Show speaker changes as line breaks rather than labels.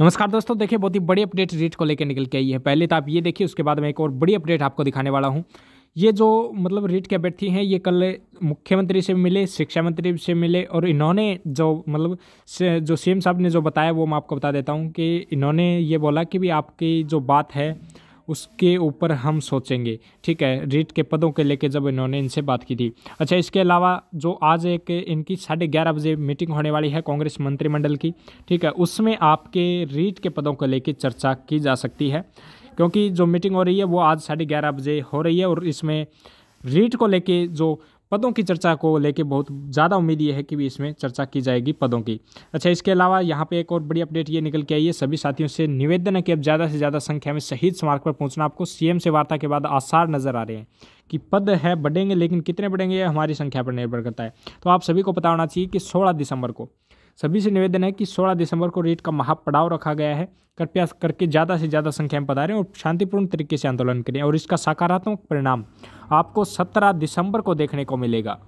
नमस्कार दोस्तों, देखिए बहुत ही बड़ी अपडेट रीट को लेकर निकल के आई है। पहले तो आप ये देखिए, उसके बाद मैं एक और बड़ी अपडेट आपको दिखाने वाला हूँ। ये जो मतलब रीट के अभ्यर्थी हैं, ये कल मुख्यमंत्री से मिले, शिक्षा मंत्री से मिले और इन्होंने जो मतलब जो सीएम साहब ने जो बताया, वो मैं आपको बता देता हूँ कि इन्होंने ये बोला कि भी आपकी जो बात है उसके ऊपर हम सोचेंगे। ठीक है रीट के पदों के लेके जब इन्होंने इनसे बात की थी। अच्छा इसके अलावा जो आज एक इनकी साढ़े ग्यारह बजे मीटिंग होने वाली है कांग्रेस मंत्रिमंडल की, ठीक है, उसमें आपके रीट के पदों को लेकर चर्चा की जा सकती है। क्योंकि जो मीटिंग हो रही है, वो आज साढ़े ग्यारह बजे हो रही है और इसमें रीट को लेके जो पदों की चर्चा को लेके बहुत ज़्यादा उम्मीद ये है कि भी इसमें चर्चा की जाएगी पदों की। अच्छा इसके अलावा यहाँ पे एक और बड़ी अपडेट ये निकल के आई है। सभी साथियों से निवेदन है कि अब ज़्यादा से ज़्यादा संख्या में शहीद स्मारक पर पहुँचना आपको सीएम से वार्ता के बाद आसार नज़र आ रहे हैं कि पद है, बढ़ेंगे लेकिन कितने बढ़ेंगे हमारी संख्या पर निर्भर करता है। तो आप सभी को पता होना चाहिए कि सोलह दिसंबर को सभी से निवेदन है कि 16 दिसंबर को रेट का महापड़ाव रखा गया है। कृपया करके ज़्यादा से ज़्यादा संख्या में पधारें और शांतिपूर्ण तरीके से आंदोलन करें और इसका सकारात्मक परिणाम आपको 17 दिसंबर को देखने को मिलेगा।